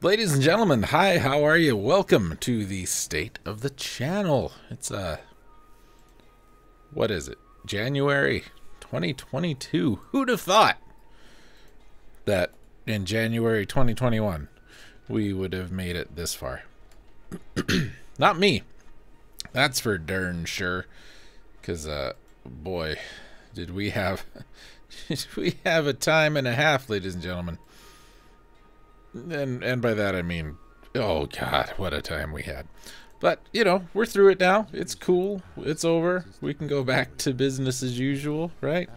Ladies and gentlemen, hi, how are you? Welcome to the state of the channel. It's uh what is it? January 2022. Who'd have thought that in January 2021 we would have made it this far? Not me. That's for darn sure. Cause uh boy, did we have did we have a time and a half, ladies and gentlemen. And and by that I mean, oh god, what a time we had. But, you know, we're through it now. It's cool. It's over. We can go back to business as usual, right?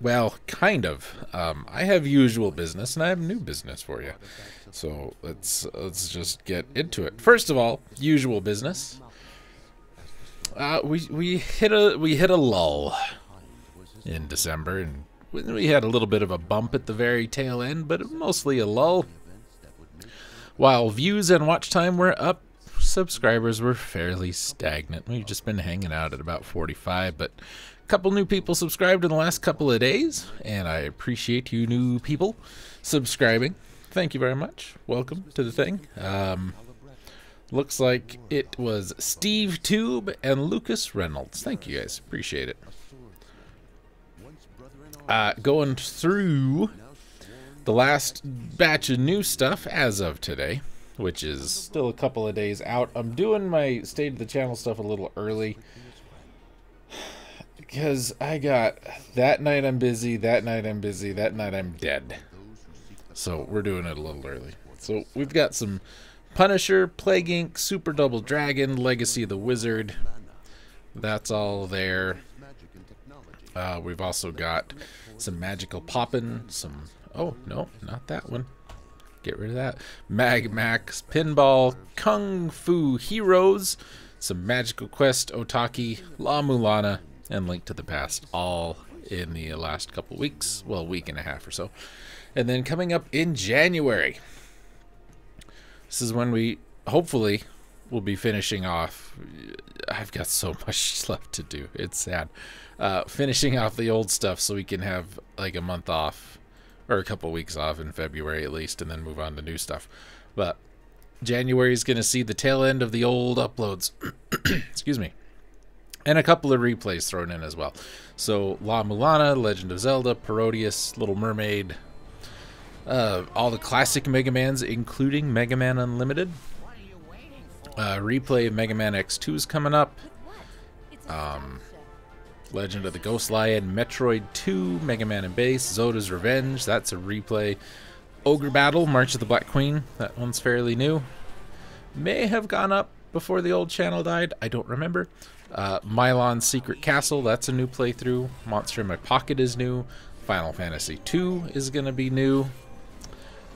Well, kind of. Um, I have usual business and I have new business for you. So let's let's just get into it. First of all, usual business. Uh, we we hit a we hit a lull in December, and we had a little bit of a bump at the very tail end, but mostly a lull. While views and watch time were up, subscribers were fairly stagnant. We've just been hanging out at about 45, but a couple new people subscribed in the last couple of days, and I appreciate you new people subscribing. Thank you very much. Welcome to the thing. Um, looks like it was Steve Tube and Lucas Reynolds. Thank you guys. Appreciate it. Uh, going through the last batch of new stuff as of today, which is still a couple of days out. I'm doing my state of the channel stuff a little early because I got that night I'm busy, that night I'm busy, that night I'm dead. So we're doing it a little early. So we've got some Punisher, Plague Inc., Super Double Dragon, Legacy of the Wizard. That's all there. Uh, we've also got some Magical Pop'n, some... Oh, no, not that one. Get rid of that. Mag Max, Pinball, Kung Fu Heroes, some Magical Quest, Otocky, La Mulana, and Link to the Past, all in the last couple weeks. Well, week and a half or so. And then coming up in January, this is when we hopefully will be finishing off. I've got so much left to do. It's sad. Uh, finishing off the old stuff so we can have like a month off or a couple weeks off in February at least and then move on to new stuff. But January is going to see the tail end of the old uploads. Excuse me. And a couple of replays thrown in as well. So La Mulana, Legend of Zelda, Parodius, Little Mermaid, uh, all the classic Mega Mans, including Mega Man Unlimited. Uh, replay of Mega Man X2 is coming up. Um, Legend of the Ghost Lion, Metroid 2, Mega Man and Bass, Zoda's Revenge, that's a replay. Ogre Battle, March of the Black Queen, that one's fairly new. May have gone up before the old channel died, I don't remember. Uh, Milon's Secret Castle, that's a new playthrough. Monster in My Pocket is new. Final Fantasy 2 is going to be new.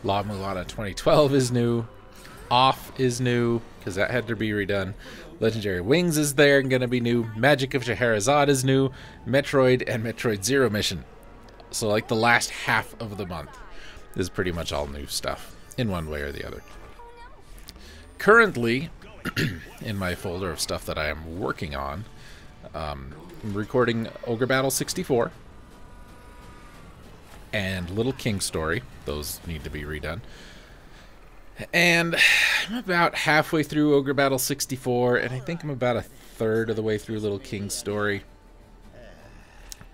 La Mulana 2012 is new. Off is new, because that had to be redone. Legendary Wings is there and going to be new. Magic of Scheherazade is new. Metroid and Metroid Zero Mission. So, like, the last half of the month is pretty much all new stuff, in one way or the other. Currently, in my folder of stuff that I am working on, um, I'm recording Ogre Battle 64 and Little King Story. Those need to be redone. And I'm about halfway through Ogre Battle 64, and I think I'm about a third of the way through Little King Story.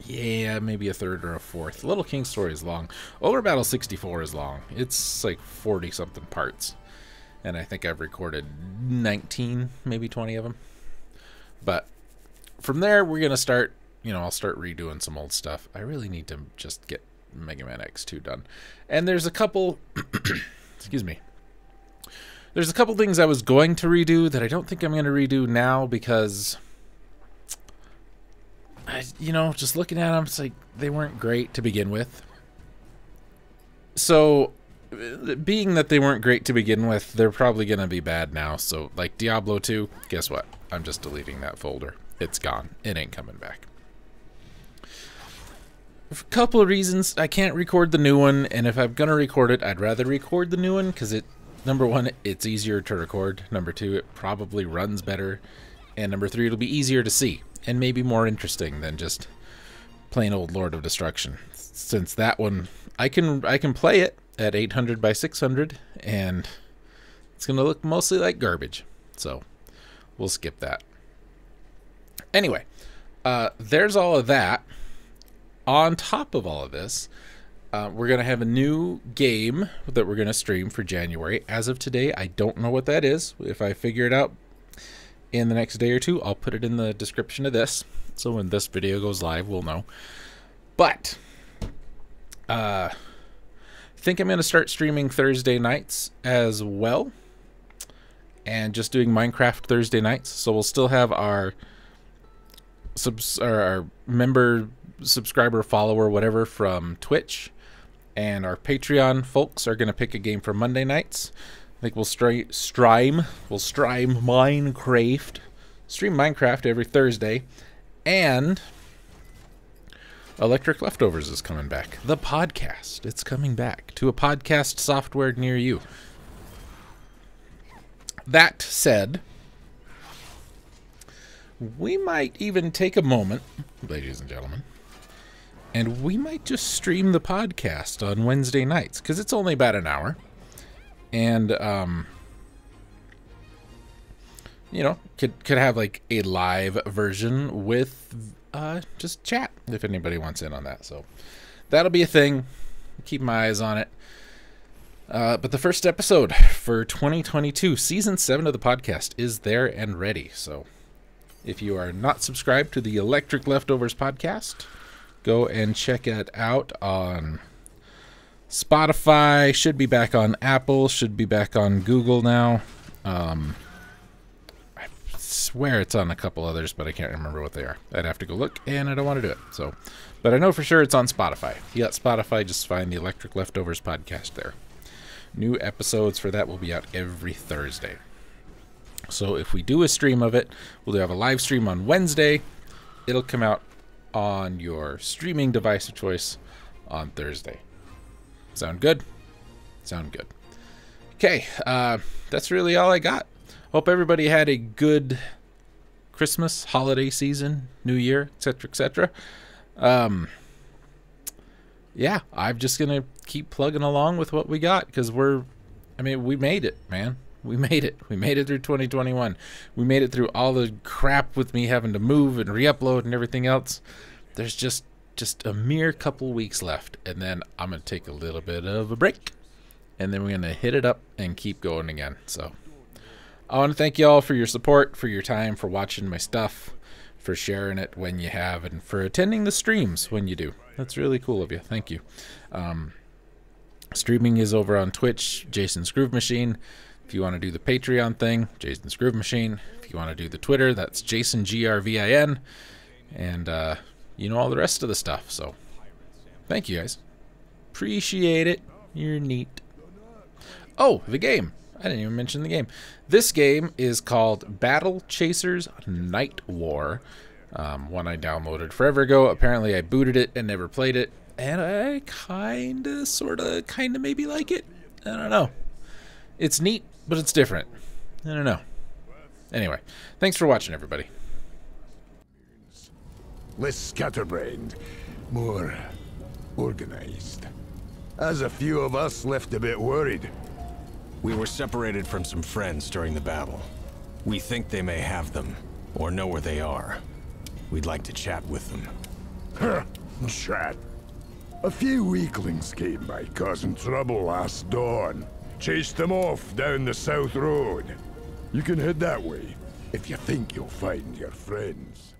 Yeah, maybe a third or a fourth. Little King Story is long. Ogre Battle 64 is long. It's like 40 something parts. And I think I've recorded 19, maybe 20 of them. But from there, we're going to start, you know, I'll start redoing some old stuff. I really need to just get Mega Man X2 done. And there's a couple, excuse me, there's a couple things I was going to redo that I don't think I'm going to redo now because, I, you know, just looking at them, it's like they weren't great to begin with. So, uh, being that they weren't great to begin with, they're probably going to be bad now. So, like Diablo 2, guess what? I'm just deleting that folder. It's gone. It ain't coming back. For a couple of reasons, I can't record the new one, and if I'm going to record it, I'd rather record the new one because it number one, it's easier to record. Number two, it probably runs better. And number three, it'll be easier to see and maybe more interesting than just plain old Lord of Destruction. Since that one, I can I can play it at 800 by 600, and it's going to look mostly like garbage. So we'll skip that. Anyway, uh, there's all of that. On top of all of this, uh, we're going to have a new game that we're going to stream for January. As of today, I don't know what that is. If I figure it out in the next day or two, I'll put it in the description of this. So when this video goes live, we'll know. But uh, I think I'm going to start streaming Thursday nights as well. And just doing Minecraft Thursday nights. So we'll still have our subs our member subscriber follower whatever from Twitch and our Patreon folks are going to pick a game for Monday nights. I think we'll stri- stream, we'll stream Minecraft, stream Minecraft every Thursday, and Electric Leftovers is coming back. The podcast, it's coming back to a podcast software near you. That said, we might even take a moment, ladies and gentlemen, and we might just stream the podcast on Wednesday nights because it's only about an hour, and um, you know, could could have like a live version with uh, just chat if anybody wants in on that. So that'll be a thing. Keep my eyes on it. Uh, but the first episode for 2022, season seven of the podcast, is there and ready. So if you are not subscribed to the Electric Leftovers podcast, go and check it out on Spotify. Should be back on Apple. Should be back on Google now. Um, I swear it's on a couple others, but I can't remember what they are. I'd have to go look, and I don't want to do it. So, but I know for sure it's on Spotify. If you got Spotify, just find the Electric Leftovers podcast there. New episodes for that will be out every Thursday. So if we do a stream of it, we'll have a live stream on Wednesday. It'll come out on your streaming device of choice on Thursday. Sound good? Sound good. Okay, uh, that's really all I got. Hope everybody had a good Christmas, holiday season, New Year, etc., etc. Um, yeah, I'm just gonna keep plugging along with what we got because we're, I mean, we made it, man. We made it. We made it through 2021. We made it through all the crap with me having to move and re-upload and everything else. There's just just a mere couple weeks left, and then I'm gonna take a little bit of a break, and then we're gonna hit it up and keep going again. So I want to thank you all for your support, for your time, for watching my stuff, for sharing it when you have, and for attending the streams when you do. That's really cool of you. Thank you. Um, streaming is over on Twitch, Jason's Groove Machine. If you want to do the Patreon thing, Jason's Groove Machine. If you want to do the Twitter, that's Jason G R V I N, and uh, you know all the rest of the stuff. So, thank you guys. Appreciate it. You're neat. Oh, the game. I didn't even mention the game. This game is called Battle Chasers Nightwar. Um, one I downloaded forever ago. Apparently, I booted it and never played it, and I kind of, sort of, kind of maybe like it. I don't know. It's neat, but it's different. I don't know. Anyway, thanks for watching, everybody. Less scatterbrained, more organized. As a few of us left a bit worried. We were separated from some friends during the battle. We think they may have them, or know where they are. We'd like to chat with them. Chat. A few weaklings came by causing trouble last dawn. Chased them off down the south road. You can head that way, if you think you'll find your friends.